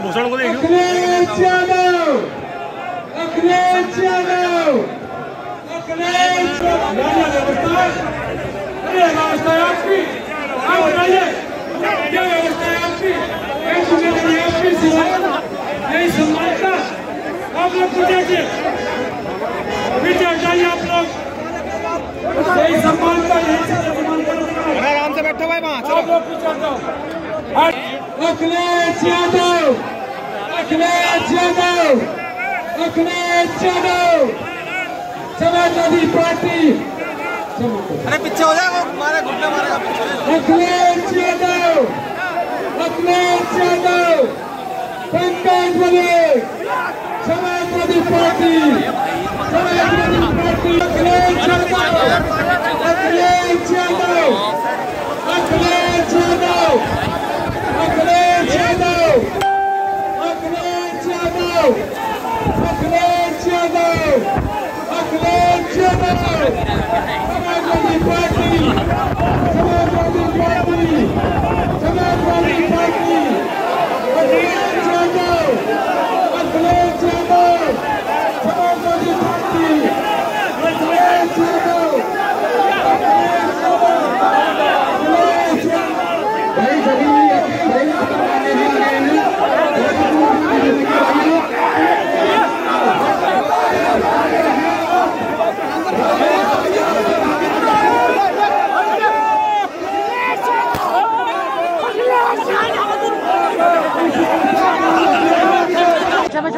भूषण को देखियो अखिलेश यादव अखिलेश यादव अखिलेश अरे व्यवस्था आपकी आप बताइए क्या व्यवस्था है आपकी आपकी सिवाय यही सम्मान आप लोग पूछे थे पीछे हटाइए आप लोग यही सम्मान यही सम्मान आराम से बैठो भाई वहाँ आप लोग पीछे हटाओ अखिलेश यादव अखिलेश यादव अखिलेश यादव। समाजवादी पार्टी। अरे पीछे हो जाए वो मारे घुटने मारेगा Akhilesh Yadav Akhilesh Yadav. Pankaj Malik Samajwadi party. Samajwadi party Akhilesh Yadav. Akhilesh Yadav Akhilesh Yadav. Akhilesh Yadav Akhilesh Yadav Akhilesh Yadav Akhilesh Yadav Samajwadi party Samajwadi party Samajwadi party Akhilesh Yadav Akhilesh Yadav Samajwadi party Akhilesh Yadav Akhilesh Yadav Akhilesh Yadav भाई सभी भाई नहीं आ रहे अच्छा मैं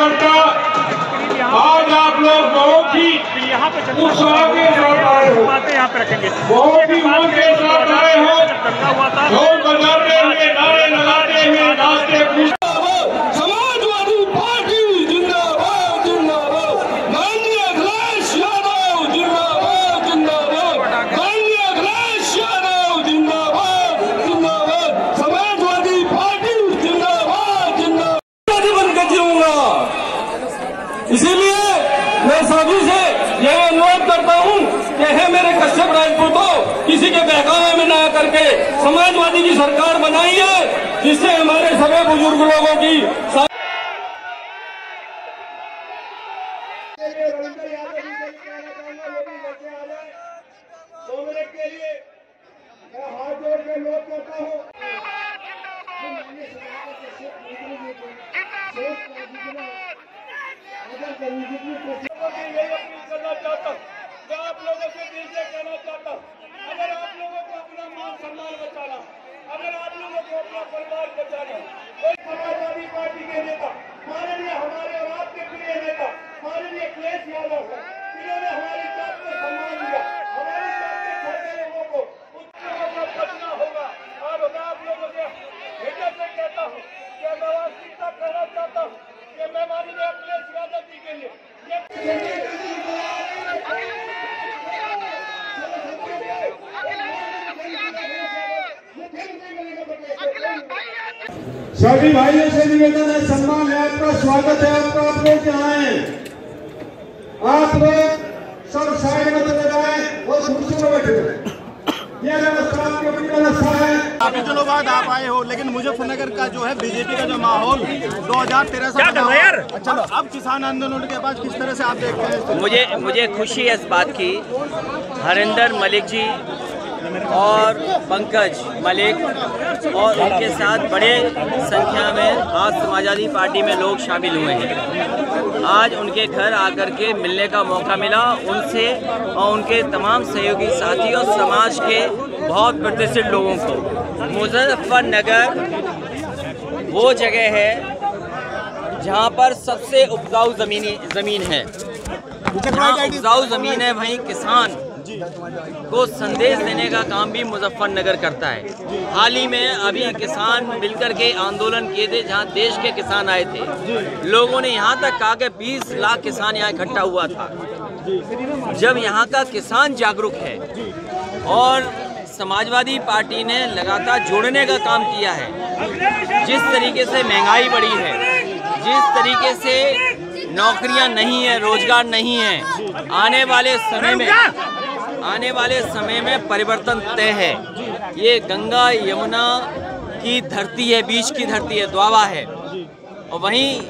कार्यकर्ता आज आप लोग बहुत ही उत्साह के साथ आए हो यहाँ पे रखेंगे बहुत ही मन के साथ आए हो दंगा हुआ था ढोल बजाते हुए नारे लगाते हुए नाचते कूदते समाजवादी पार्टी जिंदाबाद जिंदाबाद माननीय अखिलेश यादव जिंदाबाद जिंदाबाद माननीय अखिलेश यादव जिंदाबाद जिंदाबाद समाजवादी पार्टी जिंदाबाद जिंदाबाद बन कर जीऊँगा इसीलिए मैं सभी से यह अनुरोध करता हूँ कि है मेरे कश्यप राजपूतों किसी के बहकावे में ना करके समाजवादी की सरकार बनाई है, जिससे हमारे सभी बुज़ुर्ग लोगों की मैं आप लोगों से दिल से कहना चाहता हूँ अगर आप लोगों को अपना मान सम्मान बचाना। अगर आप लोगों को अपना परिवार बचाना, कोई समाजवादी पार्टी के नेता, माननीय हमारे और आपके प्रिय नेता, माननीय अखिलेश यादव है, इन्होंने हमारी जात को सम्मान दिया। हमारी जात के छोटे लोगों को उन लोगों को बचना होगा और मैं आप लोगों से हृदय से कहता हूँ कि मैं वास्तविकता कहना चाहता हूँ कि मैं माननीय अखिलेश यादव जी के लिए सभी भाइयों से निवेदन है सम्मान है आपका स्वागत है आपका आप लोग यहाँ आए आप लोग सब साइड में चले जाए और कुर्सी में बैठे जाएँ। काफ़ी दिनों बाद आप आए हो लेकिन मुजफ्फरनगर का जो है बीजेपी का जो माहौल 2013 से बना हुआ है। चलो अब किसान आंदोलन के बाद किस तरह से आप देखते हैं मुझे मुझे खुशी है इस बात की हरिंदर मलिक जी और पंकज मलिक और उनके साथ बड़े संख्या में आज समाजवादी पार्टी में लोग शामिल हुए हैं। आज उनके घर आकर के मिलने का मौका मिला उनसे और उनके तमाम सहयोगी साथी और समाज के बहुत प्रतिष्ठित लोगों को। मुजफ्फरनगर वो जगह है जहाँ पर सबसे उपजाऊ जमीनी ज़मीन है। जहाँ उपजाऊ ज़मीन है वहीं किसान को संदेश देने का काम भी मुजफ्फरनगर करता है। हाल ही में अभी किसान मिलकर के आंदोलन किए थे, जहाँ देश के किसान आए थे। लोगों ने यहाँ तक कहा कि 20 लाख किसान यहाँ इकट्ठा हुआ था। जब यहाँ का किसान जागरूक है और समाजवादी पार्टी ने लगातार जोड़ने का काम किया है, जिस तरीके से महँगाई बढ़ी है, जिस तरीके से नौकरियाँ नहीं है, रोज़गार नहीं है, आने वाले समय में आने वाले समय में परिवर्तन तय है। ये गंगा यमुना की धरती है, बीच की धरती है, द्वावा है। और वहीं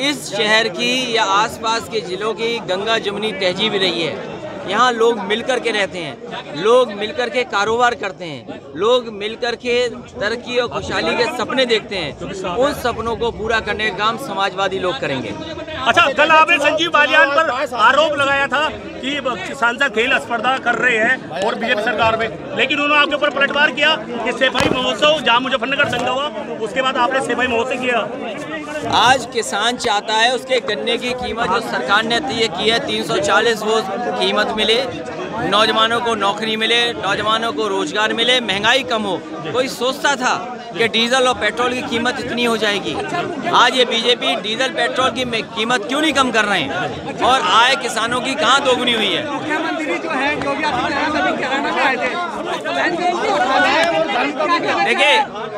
इस शहर की या आसपास के ज़िलों की गंगा जमुनी तहजीब रही है। यहाँ लोग मिलकर के रहते हैं। लोग मिलकर के कारोबार करते हैं। लोग मिलकर के तरक्की और खुशहाली के सपने देखते हैं। उन सपनों को पूरा करने का काम समाजवादी लोग करेंगे। अच्छा कल आपने संजीव बालियान पर आरोप लगाया था कि सांसद खेल स्पर्धा कर रहे हैं और बीजेपी सरकार में। लेकिन उन्होंने आपके ऊपर पलटवार किया कि सेफाई महोत्सव, जहाँ मुजफ्फरनगर दंगा हुआ, उसके बाद आपने सेफाई महोत्सव किया। आज किसान चाहता है उसके गन्ने की कीमत जो सरकार ने की है 340 वो कीमत मिले। नौजवानों को नौकरी मिले नौजवानों को रोज़गार मिले महँगाई कम हो। कोई सोचता था कि डीजल और पेट्रोल की कीमत इतनी हो जाएगी। आज ये बीजेपी डीजल पेट्रोल की कीमत क्यों नहीं कम कर रहे हैं? और आय किसानों की कहाँ दोगुनी हुई है। देखिए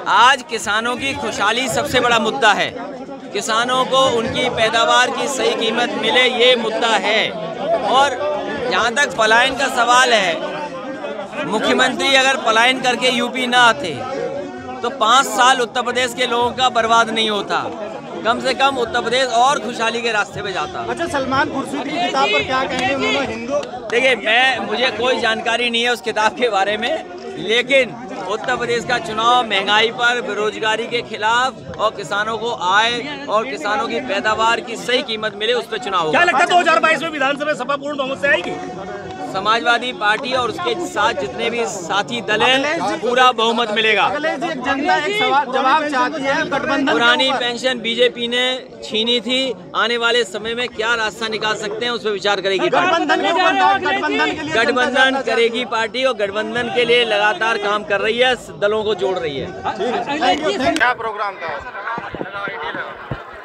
आज किसानों की खुशहाली सबसे बड़ा मुद्दा है। किसानों को उनकी पैदावार की सही कीमत मिले ये मुद्दा है। और जहाँ तक पलायन का सवाल है मुख्यमंत्री अगर पलायन करके यूपी ना आते तो पाँच साल उत्तर प्रदेश के लोगों का बर्बाद नहीं होता। कम से कम उत्तर प्रदेश और खुशहाली के रास्ते पे जाता। अच्छा सलमान खुर्शी की किताब पर क्या कहेंगे हिंदू देखिए मैं मुझे कोई जानकारी नहीं है उस किताब के बारे में लेकिन उत्तर प्रदेश का चुनाव महँगाई पर बेरोजगारी के खिलाफ और किसानों को आय और किसानों की पैदावार की सही कीमत मिले, उस पर चुनाव क्या लगता है दो हज़ार बाईस में विधानसभा सपा पूर्ण बहुमत से आएगी? समाजवादी पार्टी और उसके साथ जितने भी साथी दल हैं पूरा बहुमत मिलेगा। एक जनता एक जवाब चाहती है गठबंधन पुरानी पेंशन बीजेपी ने छीनी थी। आने वाले समय में क्या रास्ता निकाल सकते हैं उस पर विचार करेगी गठबंधन गठबंधन करेगी पार्टी और गठबंधन के लिए लगातार काम कर रही है दलों को जोड़ रही है। क्या प्रोग्राम था?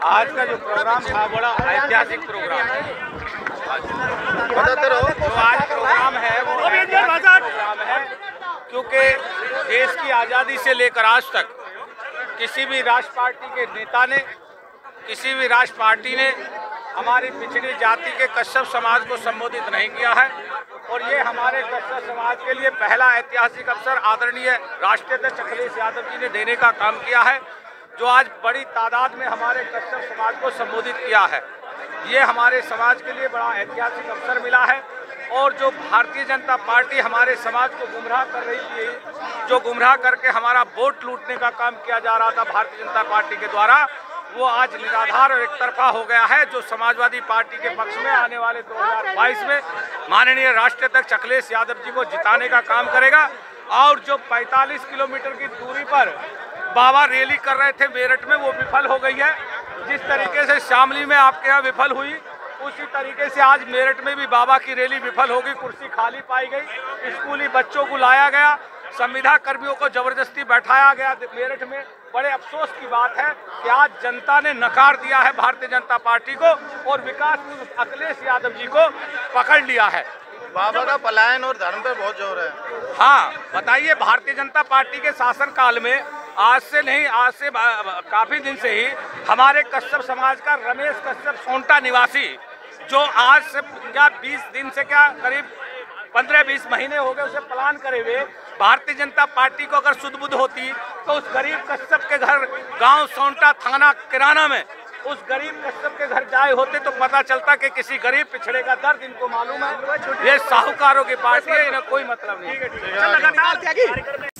आज का जो प्रोग्राम था बड़ा ऐतिहासिक प्रोग्राम है बताते रहो जो आज प्रोग्राम है वो ऐतिहासिक प्रोग्राम है क्योंकि देश की आज़ादी से लेकर आज तक किसी भी राष्ट्र पार्टी के नेता ने, किसी भी राष्ट्र पार्टी ने हमारी पिछड़ी जाति के कश्यप समाज को संबोधित नहीं किया है। और ये हमारे कश्यप समाज के लिए पहला ऐतिहासिक अवसर आदरणीय राष्ट्रीय अध्यक्ष अखिलेश यादव जी ने देने का काम किया है, जो आज बड़ी तादाद में हमारे कश्यप समाज को संबोधित किया है। ये हमारे समाज के लिए बड़ा ऐतिहासिक अवसर मिला है। और जो भारतीय जनता पार्टी हमारे समाज को गुमराह कर रही थी, जो गुमराह करके हमारा वोट लूटने का काम किया जा रहा था भारतीय जनता पार्टी के द्वारा, वो आज निराधार और एक तरफा हो गया है, जो समाजवादी पार्टी के पक्ष में आने वाले 2022 में माननीय राष्ट्रीय अध्यक्ष अखिलेश यादव जी को जिताने का काम करेगा, और जो 45 किलोमीटर की दूरी पर बाबा रैली कर रहे थे मेरठ में, वो विफल हो गई है। जिस तरीके से शामली में आपके यहाँ विफल हुई उसी तरीके से आज मेरठ में भी बाबा की रैली विफल होगी कुर्सी खाली पाई गई स्कूली बच्चों को लाया गया संविदा कर्मियों को ज़बरदस्ती बैठाया गया। मेरठ में बड़े अफसोस की बात है कि आज जनता ने नकार दिया है भारतीय जनता पार्टी को और विकास अखिलेश यादव जी को पकड़ लिया है। बाबा का पलायन और धर्म पे बहुत ज़ोर है। हाँ बताइए भारतीय जनता पार्टी के शासन काल में आज से नहीं आज से काफ़ी दिन से ही हमारे कश्यप समाज का रमेश कश्यप सोनटा निवासी जो आज से क्या 20 दिन से क्या करीब पंद्रह बीस महीने हो गए उसे प्लान करे हुए, भारतीय जनता पार्टी को अगर सुध होती तो उस गरीब कश्यप के घर, गाँव सोनटा थाना किराना में, उस गरीब कश्यप के घर जाए होते तो पता चलता कि किसी गरीब पिछड़े का दर्द, इनको मालूम है। ये साहूकारों की पार्टी है, इन्हें कोई मतलब नहीं